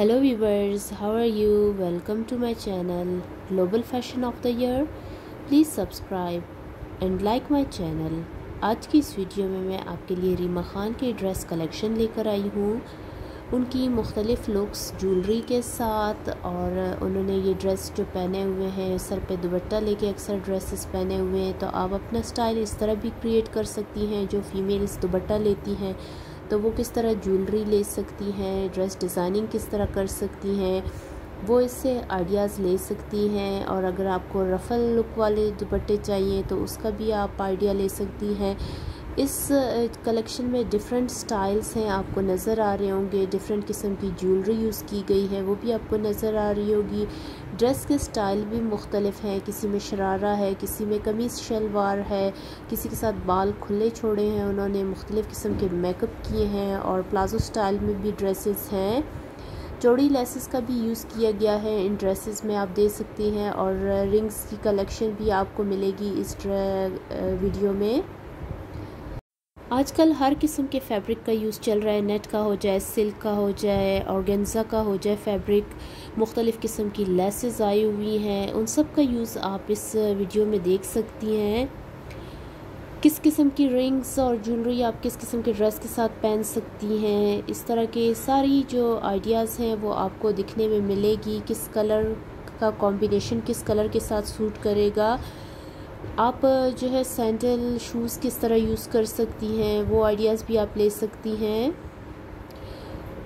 hello viewers, how are you? Welcome to my channel, global fashion of the year. Please subscribe and like my channel. आज की इस video में मैं आपके लिए रीमा ख़ान की ड्रेस कलेक्शन लेकर आई हूँ। उनकी मुख्तलिफ़ लुक्स ज्वेलरी के साथ और उन्होंने ये ड्रेस जो पहने हुए हैं, सर पे दुपट्टा लेके अक्सर ड्रेसेस पहने हुए हैं। तो आप अपना स्टाइल इस तरह भी क्रिएट कर सकती हैं जो फीमेल्स दुपट्टा लेती हैं। तो वो किस तरह ज्वेलरी ले सकती हैं ड्रेस डिज़ाइनिंग किस तरह कर सकती हैं, वो इससे आइडियाज़ ले सकती हैं और अगर आपको रफ़ल लुक वाले दुपट्टे चाहिए तो उसका भी आप आइडिया ले सकती हैं। इस कलेक्शन में डिफरेंट स्टाइल्स हैं, आपको नज़र आ रहे होंगे। डिफरेंट किस्म की ज्वेलरी यूज़ की गई है, वो भी आपको नज़र आ रही होगी। ड्रेस के स्टाइल भी मुख्तलिफ़ हैं। किसी में शरारा है, किसी में कमीज़, शलवार है, किसी के साथ बाल खुले छोड़े हैं, उन्होंने मुख्तलिफ़ किस्म के मेकअप किए हैं और प्लाज़ो स्टाइल में भी ड्रेसेस हैं। चौड़ी लेसेस का भी यूज़ किया गया है। इन ड्रेसेस में आप दे सकती हैं और रिंग्स की कलेक्शन भी आपको मिलेगी इस वीडियो में। आजकल हर किस्म के फैब्रिक का यूज़ चल रहा है। नेट का हो जाए, सिल्क का हो जाए, ऑर्गेन्ज़ा का हो जाए फैब्रिक, मुख्तलिफ़ किस्म की लेसेस आई हुई हैं। उन सब का यूज़ आप इस वीडियो में देख सकती हैं। किस किस्म की रिंग्स और ज्वेलरी आप किस किस्म के ड्रेस के साथ पहन सकती हैं? इस तरह के सारी जो आइडियाज़ हैं, वो आपको दिखने में मिलेगी। किस कलर का कॉम्बिनेशन किस कलर के साथ सूट करेगा? आप जो है सैंडल शूज़ किस तरह यूज़ कर सकती हैं? वो आइडियाज़ भी आप ले सकती हैं।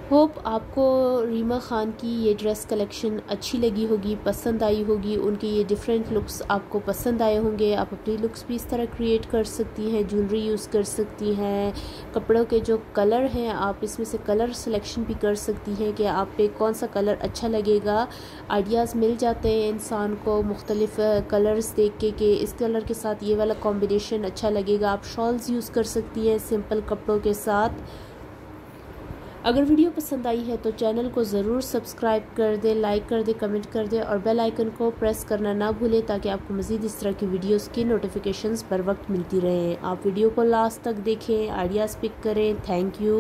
होप आपको रीमा ख़ान की ये ड्रेस कलेक्शन अच्छी लगी होगी, पसंद आई होगी, उनके ये डिफरेंट लुक्स आपको पसंद आए होंगे। आप अपनी लुक्स भी इस तरह क्रिएट कर सकती हैं ज्वेलरी यूज़ कर सकती हैं, कपड़ों के जो कलर हैं, आप इसमें से कलर सिलेक्शन भी कर सकती हैं कि आप पे कौन सा कलर अच्छा लगेगा। आइडियाज़ मिल जाते हैं इंसान को मुख्तलिफ़ कलर्स देख के कि इस कलर के साथ ये वाला कॉम्बिनेशन अच्छा लगेगा। आप शॉल्स यूज़ कर सकती हैं सिंपल कपड़ों के साथ। अगर वीडियो पसंद आई है तो चैनल को ज़रूर सब्सक्राइब कर दे लाइक कर दे कमेंट कर दे और बेल आइकन को प्रेस करना ना भूलें ताकि आपको मज़ीद इस तरह की वीडियोस की नोटिफिकेशंस पर वक्त मिलती रहें। आप वीडियो को लास्ट तक देखें आइडियाज़ पिक करें। Thank you